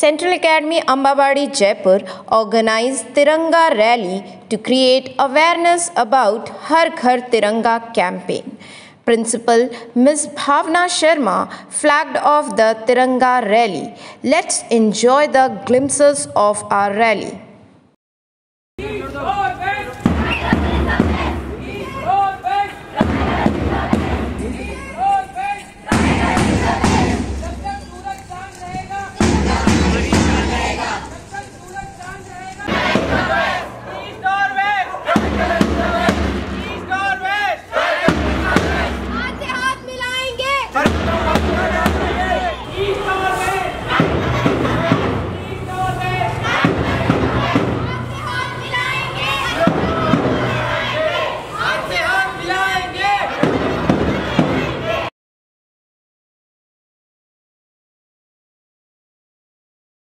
Central Academy Ambabari Jaipur organized Tiranga Rally to create awareness about Har Ghar Tiranga campaign. Principal Ms. Bhavana Sharma flagged off the Tiranga rally. Let's enjoy the glimpses of our rally.